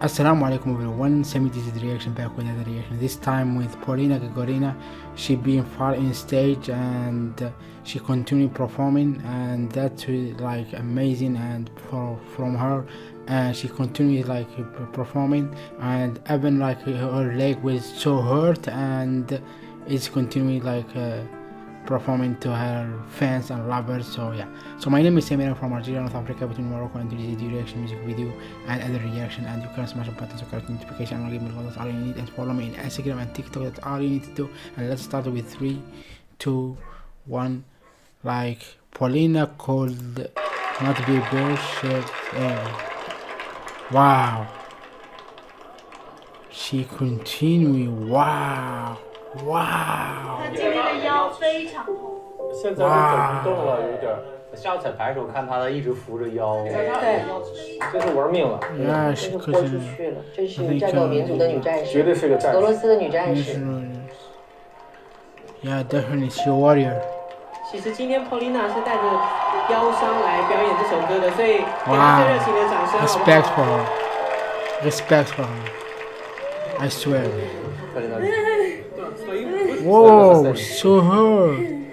Assalamu alaikum everyone, Semi this is reaction back with another reaction. This time with Polina Gagarina. She being far in stage and uh, she continued performing and that's like amazing and for from her and she continued like performing and even like her leg was so hurt and it's continuing like uh, performing to her fans and lovers so yeah. So my name is Samira from Algeria North Africa between Morocco and Tunisia do reaction music video and other reaction and you can smash the button so get notification and give me that's all you need and follow me in Instagram and TikTok that's all you need to do. And let's start with three two one. Like Polina called not be bullshit uh, wow. She continue wow wow 他今天的腰非常痛。现在是走不动了，有点儿。下彩排的时候看他一直扶着腰，对，这是玩命了 she 是豁出去了，这是战斗民族的女战士，绝对是个战士。俄罗斯的女战士。yeah definitely she warrior 其实今天 Paulina 是带着腰伤来表演这首歌的，所以给她最热情的掌声，好不 respect 好？for her respect for her I swear. Whoa, so hard.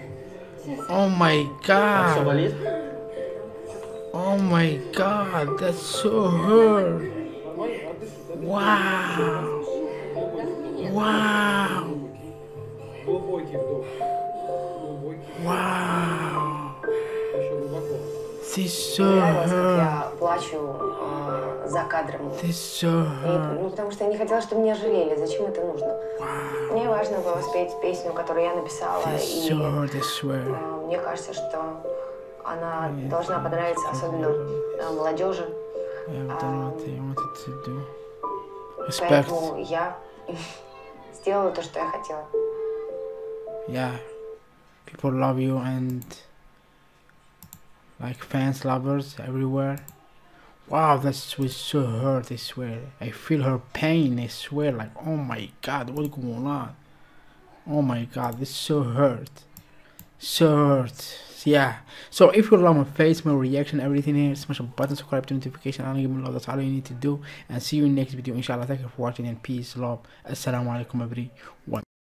Oh my god. Oh my god, that's so hard. Wow. Wow. So Реально, как я плачу э, за кадром. So И, ну, потому что я не хотела, чтобы меня жалели. Зачем это нужно? Мне важно было спеть песню, которую я написала. И э, мне кажется, что она должна понравиться особенно э, молодежи. Respect. Поэтому я сделала то, что я хотела. yeah people love you and like fans lovers everywhere. Wow that's was so hurt i swear. I feel her pain i swear like oh my god what's going on? Oh my god this so hurt. So hurt. Yeah. So if you love my face my reaction everything here smash a button subscribe to notification and give me love that's all you need to do. And see you in next video inshallah. Thank you for watching and peace love. Assalamu alaikum everyone